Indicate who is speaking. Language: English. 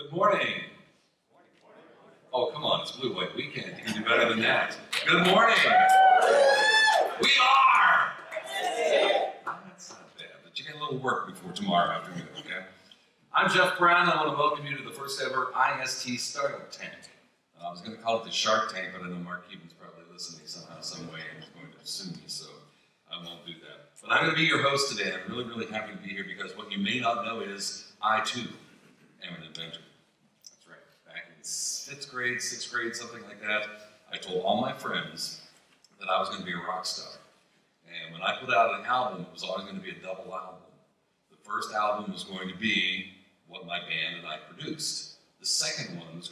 Speaker 1: Good morning. Oh, come on, it's Blue White Weekend. You can do better than that. Good morning. We are. That's not bad, but you got a little work before tomorrow afternoon, okay? I'm Jeff Brown. I want to welcome you to the first ever IST Startup Tank. Uh, I was going to call it the Shark Tank, but I know Mark Cuban's probably listening somehow, some way, and he's going to sue me, so I won't do that. But I'm going to be your host today, I'm really, really happy to be here because what you may not know is I too am an inventor. Fifth grade, sixth grade, something like that, I told all my friends that I was going to be a rock star. And when I put out an album, it was always going to be a double album. The first album was going to be what my band and I produced. The second one was